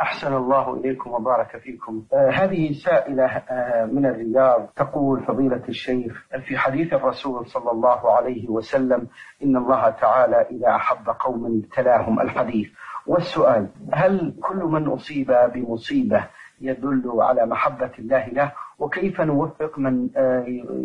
أحسن الله إليكم وبارك فيكم. آه هذه سائلة آه من الرياض تقول فضيلة الشيخ في حديث الرسول صلى الله عليه وسلم إن الله تعالى إذا أحب قوما ابتلاهم الحديث. والسؤال هل كل من أصيب بمصيبة يدل على محبة الله له وكيف نوفق من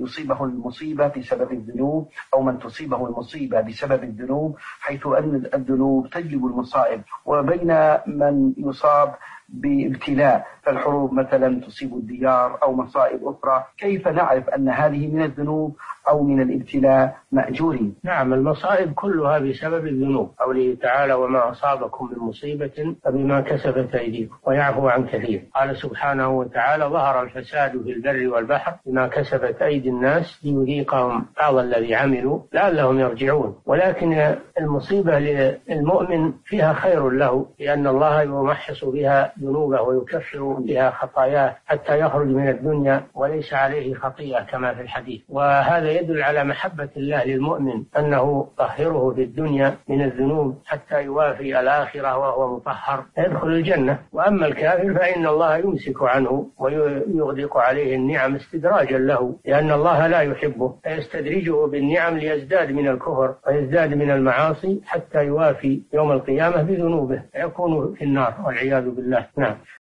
يصيبه المصيبة بسبب الذنوب أو من تصيبه المصيبة بسبب الذنوب حيث أن الذنوب تجلب المصائب. وبين من يصاب بابتلاء فالحروب مثلا تصيب الديار أو مصائب أخرى. كيف نعرف أن هذه من الذنوب؟ أو من الابتلاء مأجورين. نعم المصائب كلها بسبب الذنوب. قوله تعالى وما أصابكم من مصيبة فبما كسبت أيديكم. ويعفو عن كثير. قال سبحانه وتعالى ظهر الفساد في البر والبحر بما كسبت أيدي الناس ليذيقهم بعض الذي عملوا لعلهم يرجعون. ولكن المصيبة للمؤمن فيها خير له لأن الله يمحص بها ذنوبه ويكفر بها خطاياه حتى يخرج من الدنيا وليس عليه خطيئة كما في الحديث. وهذا يدل على محبة الله للمؤمن أنه طهره في الدنيا من الذنوب حتى يوافي الآخرة وهو مطهر يدخل الجنة. وأما الكافر فإن الله يمسك عنه ويغدق عليه النعم استدراجا له لأن الله لا يحبه فيستدرجه بالنعم ليزداد من الكفر ويزداد من المعاصي حتى يوافي يوم القيامة بذنوبه فيكون في النار والعياذ بالله. نعم.